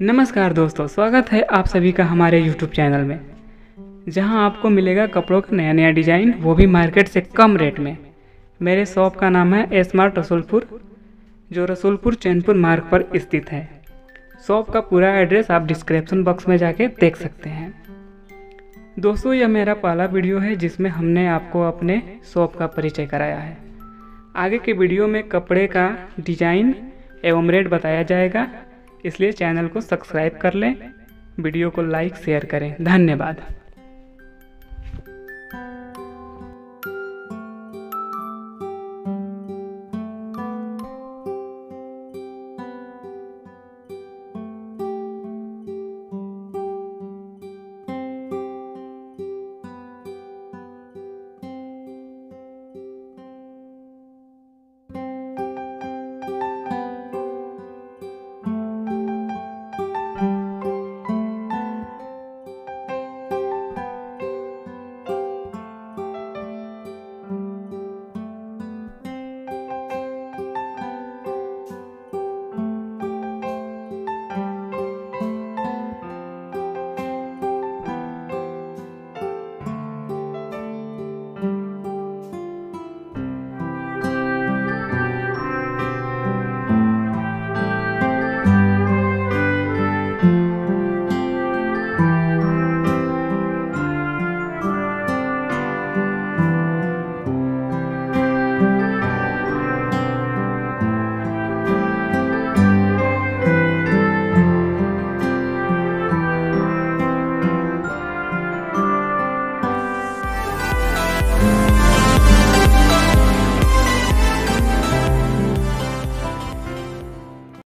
नमस्कार दोस्तों, स्वागत है आप सभी का हमारे YouTube चैनल में। जहाँ आपको मिलेगा कपड़ों का नया नया डिज़ाइन, वो भी मार्केट से कम रेट में। मेरे शॉप का नाम है स्मार्ट रसूलपुर, जो रसूलपुर चैनपुर मार्ग पर स्थित है। शॉप का पूरा एड्रेस आप डिस्क्रिप्शन बॉक्स में जाके देख सकते हैं। दोस्तों, यह मेरा पहला वीडियो है जिसमें हमने आपको अपने शॉप का परिचय कराया है। आगे के वीडियो में कपड़े का डिज़ाइन एवं रेट बताया जाएगा इसलिए चैनल को सब्सक्राइब कर लें। वीडियो को लाइक शेयर करें। धन्यवाद।